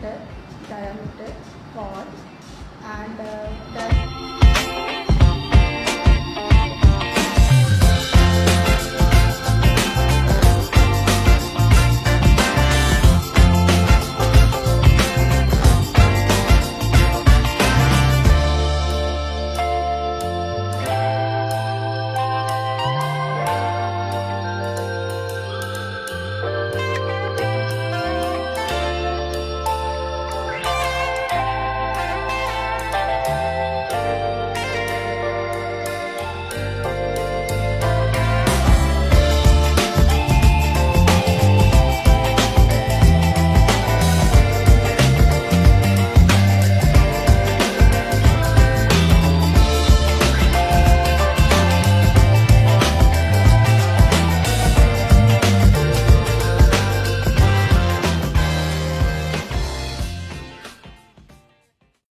diameter, diameter, chord and uh,